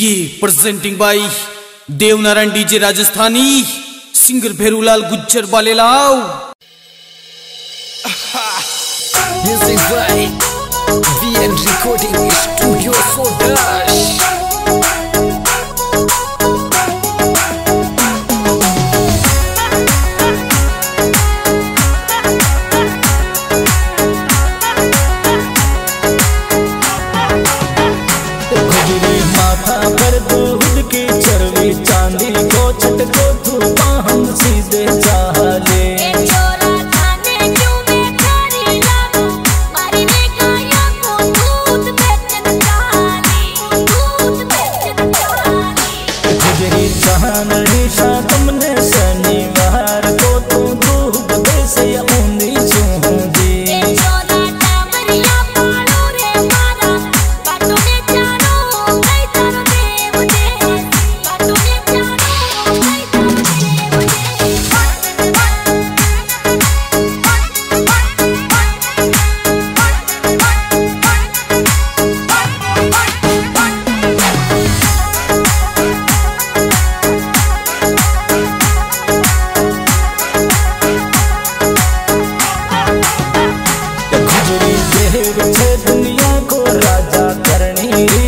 ये presenting by Devnarayan DJ Rajasthani singer Bherulal Gujjar वाले लाओ बालेलाव music by V N recording studio सोडाश ranar दुनिया को राजा करनी।